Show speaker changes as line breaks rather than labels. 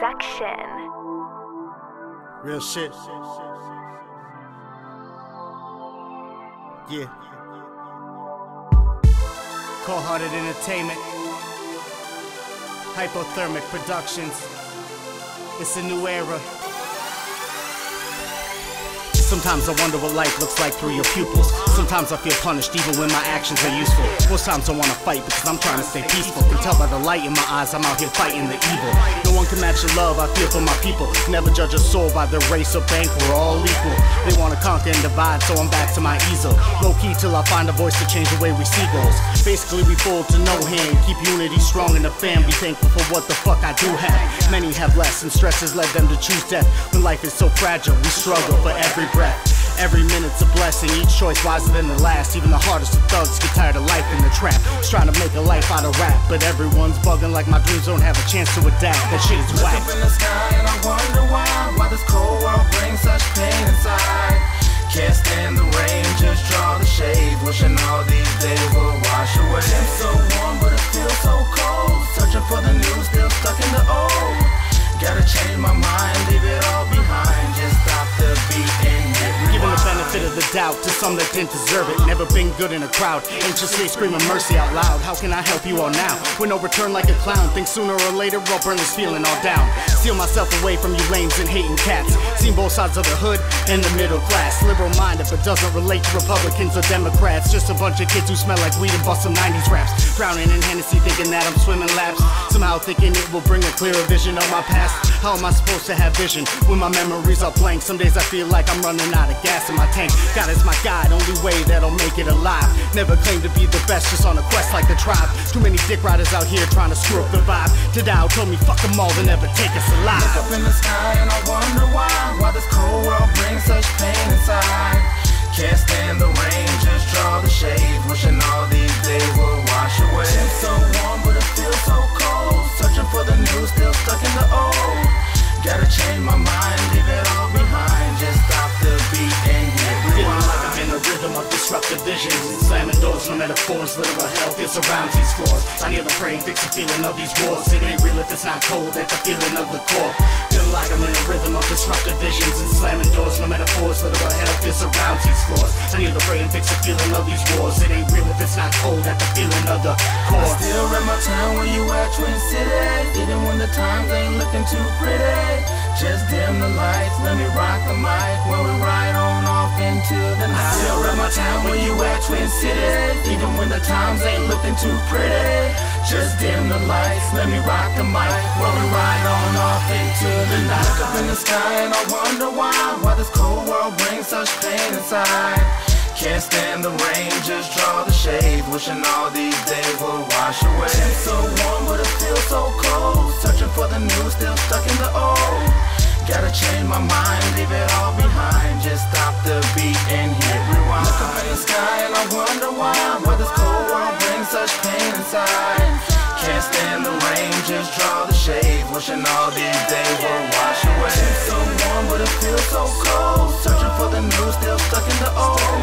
Production.
Real shit. Yeah. Cold Hearted Entertainment. Hypothermic Productions. It's a new era. Sometimes I wonder what life looks like through your pupils. Sometimes I feel punished even when my actions are useful. Most times I wanna fight because I'm trying to stay peaceful. Can tell by the light in my eyes I'm out here fighting the evil. No one can match the love I feel for my people. Never judge a soul by their race or bank, we're all equal. They wanna conquer and divide, so I'm back to my easel. Low key till I find a voice to change the way we see goals. Basically, we fold to no hand. Keep unity strong in the fam. Be thankful for what the fuck I do have. Many have less, and stress has led them to choose death. When life is so fragile, we struggle for every breath. Every minute's a blessing, each choice wiser than the last. Even the hardest of thugs get tired of life in the trap. Just trying to make a life out of rap, but everyone's bugging like my dreams don't have a chance to adapt. That shit is
Look up in the sky and I wonder why Why this cold world brings such pain inside Can't stand the rain, just draw the shade Wishing all these days
of the doubt to some that didn't deserve it. Never been good in a crowd. Anxiously screaming mercy out loud. How can I help you all now? With no return like a clown. Think sooner or later I'll burn this feeling all down. Seal myself away from you lames and hating cats. Seen both sides of the hood and the middle class. Liberal minded but doesn't relate to Republicans or Democrats. Just a bunch of kids who smell like weed and bust some 90s raps. Drowning in Hennessy thinking that I'm swimming laps. Somehow thinking it will bring a clearer vision of my past. How am I supposed to have vision when my memories are blank? Some days I feel like I'm running out of gas in my tank. God is my guide, only way that'll make it alive. Never claim to be the best, just on a quest like the tribe. Too many dick riders out here trying to screw up the vibe. Tadao told me fuck them all, they never take us
Look
alive.
up in the sky and I wonder Gotta my mind, leave it all behind Just stop the beat and hit
Feeling
rewind
like I'm in a rhythm of disruptive visions. Slamming doors, no metaphors, literal hell feels surrounds these floors. I near the brain, fix the feeling of these wars. It ain't real if it's not cold, at the feeling of the core. Feeling like I'm in a rhythm of disruptive visions. And slamming doors, no metaphors, literal hell feels surrounds these floors. I near the brain, fix the feeling of these wars. It ain't real if it's not cold, at the feeling of the core.
I Still rep my town when you at Twin City Even when the times ain't looking too pretty Just dim the lights, let me rock the mic. When we ride on off into the night. Still rep my town when you at Twin Cities, Even when the times ain't looking too pretty. Just dim the lights, let me rock the mic. When we ride on off into the night. Look up in the sky and I wonder why Why this cold world brings such pain inside. Can't stand the rain, just draw the shade. Wishing all these days will wash away. It's so warm, draw the shade. Wishing all these days will wash away. It's so warm, but it feels so cold. Searching for the new, still stuck in the old.